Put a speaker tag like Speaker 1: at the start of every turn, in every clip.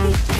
Speaker 1: Cracky.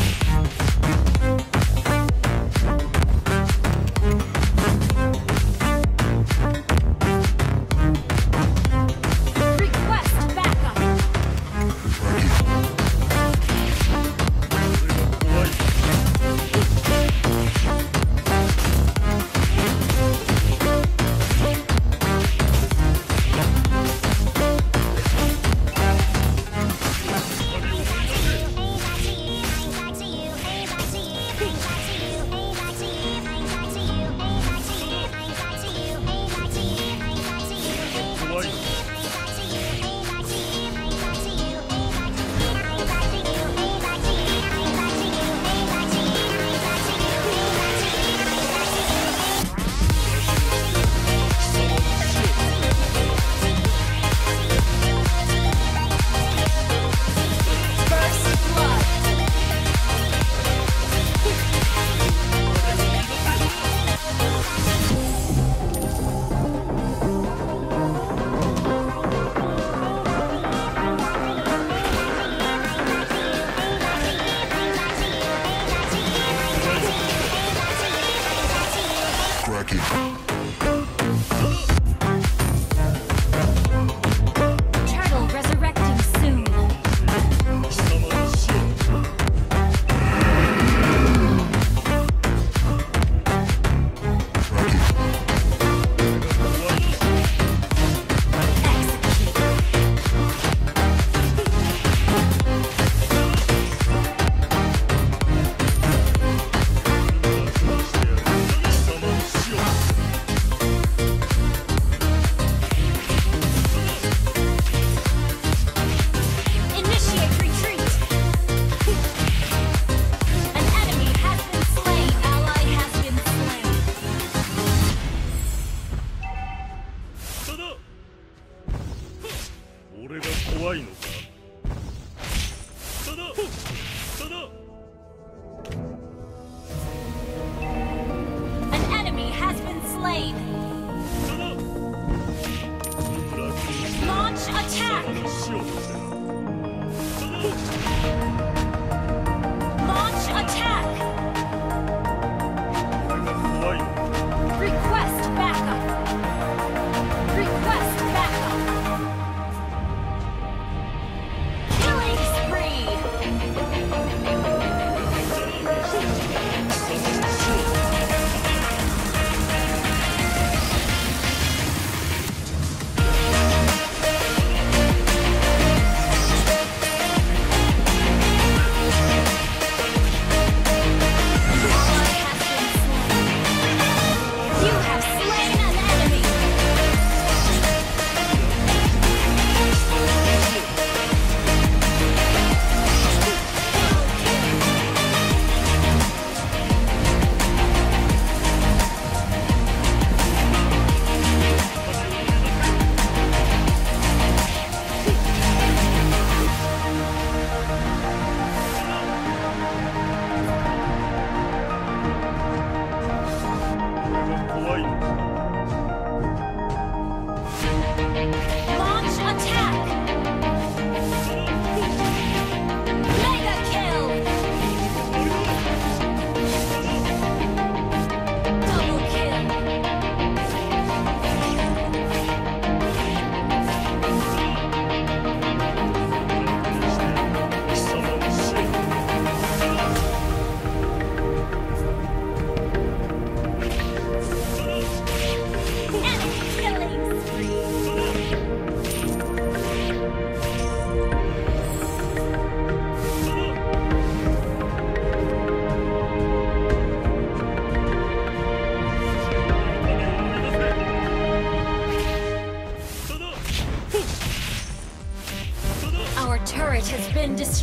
Speaker 2: 弱いのか。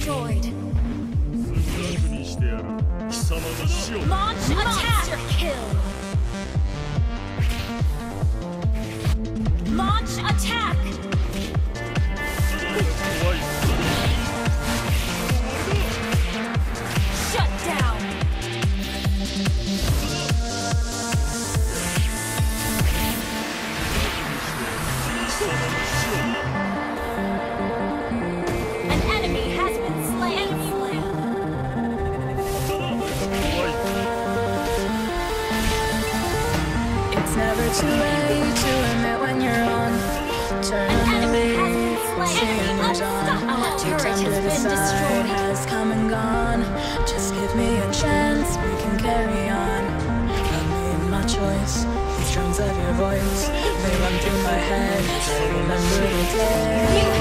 Speaker 3: Destroyed.
Speaker 4: voice may run through my head. I Remember the day.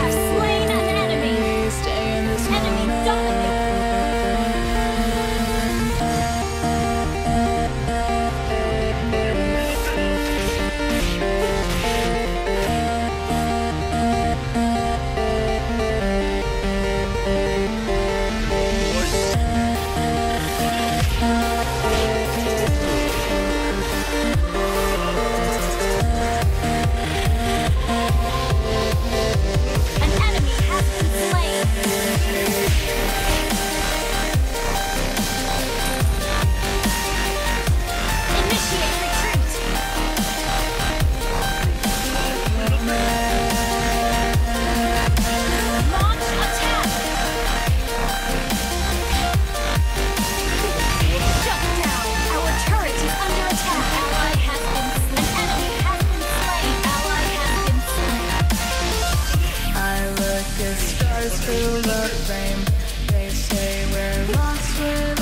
Speaker 4: Cause stars fill the frame They say we're lost, with.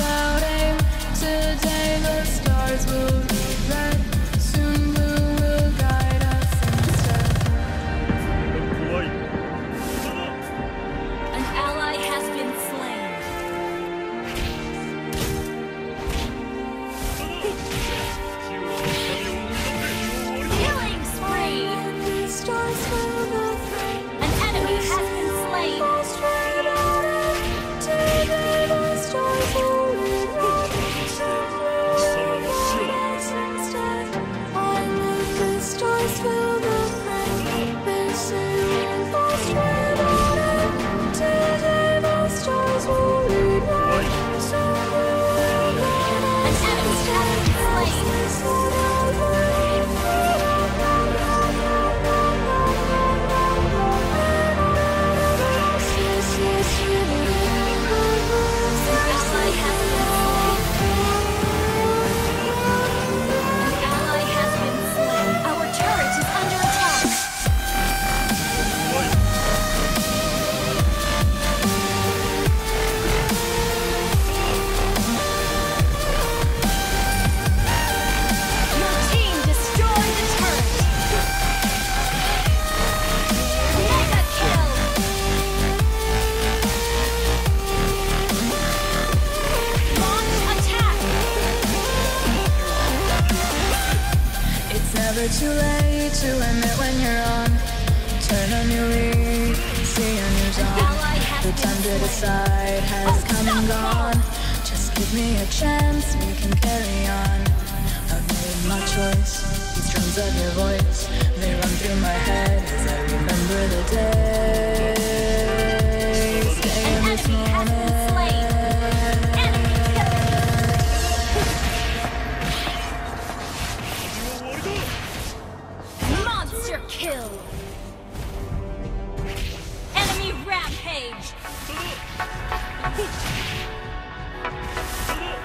Speaker 4: never too late to admit when you're on Turn on your leaf, see a new dawn. The time to decide has come and gone. Just give me a chance, we can carry on. I've made my choice, these drums of your voice They run through my head as I remember the day
Speaker 2: Kill. Enemy rampage.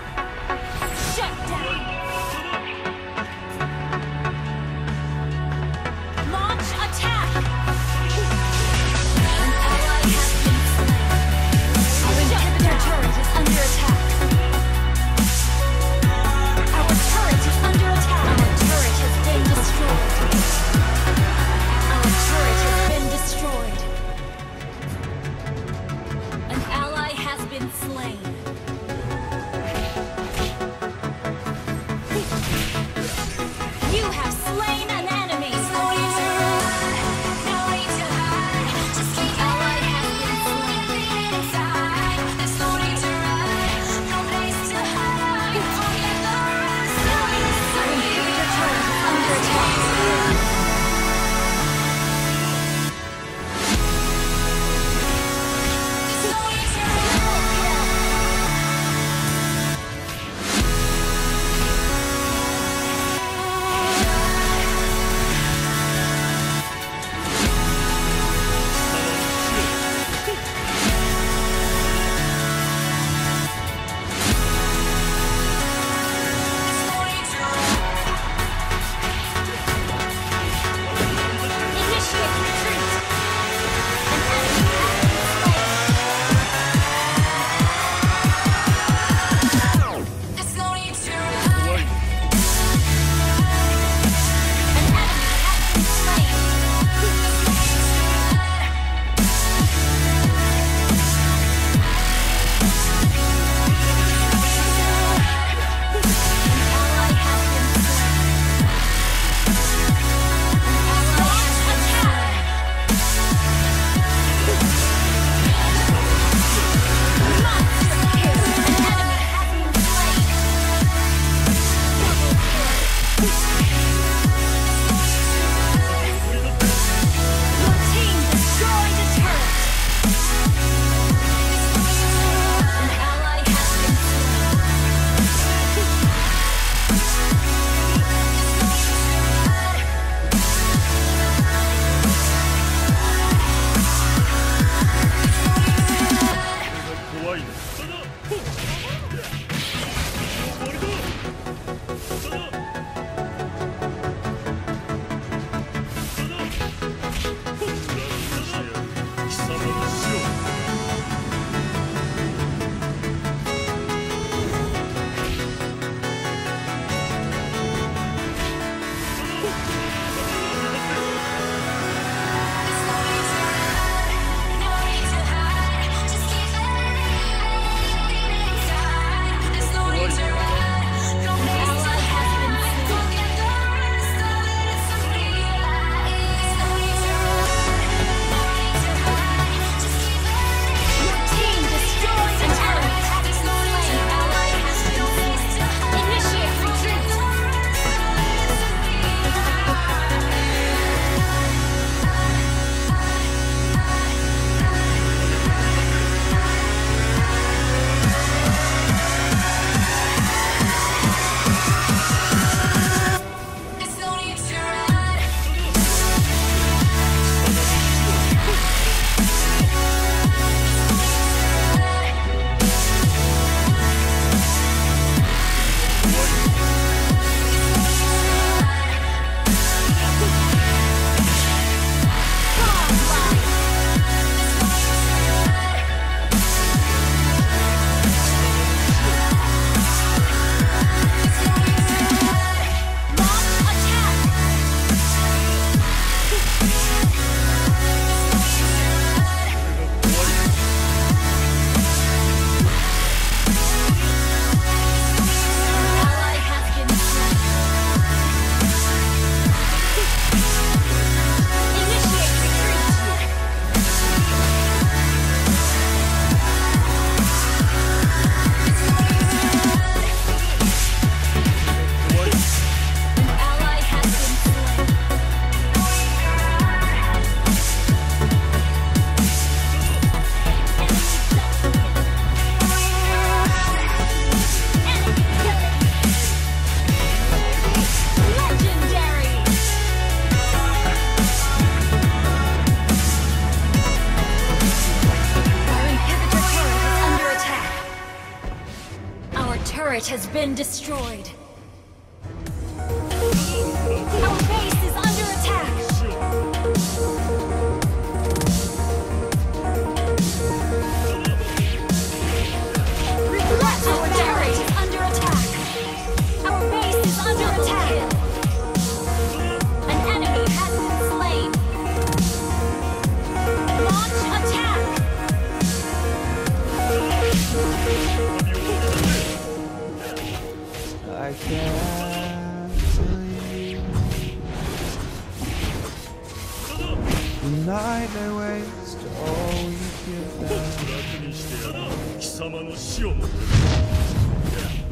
Speaker 2: destroyed.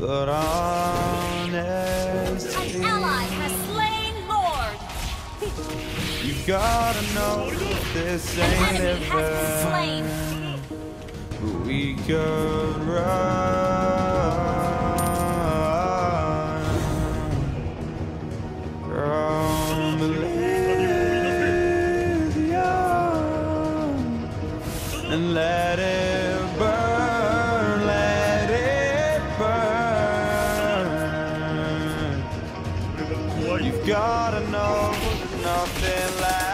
Speaker 5: But
Speaker 2: An
Speaker 5: honestly,
Speaker 2: ally has slain Lord.
Speaker 5: you gotta know this ain't
Speaker 2: enemy has been slain.
Speaker 5: living. But we could run gotta know nothing lasts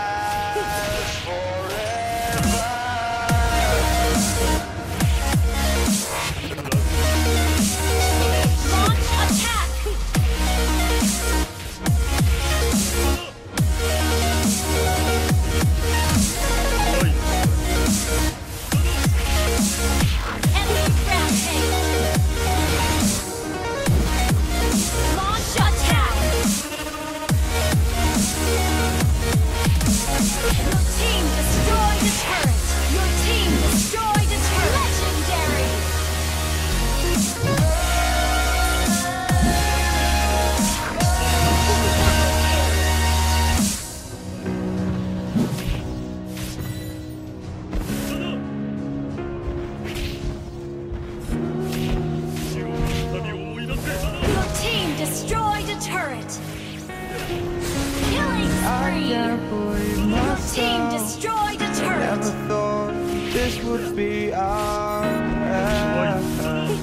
Speaker 2: Your team destroyed a
Speaker 5: Never
Speaker 2: turret.
Speaker 5: thought this would be our end.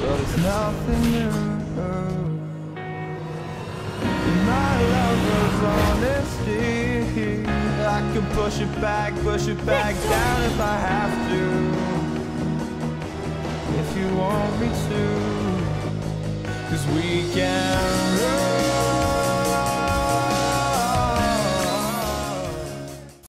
Speaker 5: But it's nothing new. My lover's honesty. I can push it back, push it back down if I have to. If you want me to. Cause we can run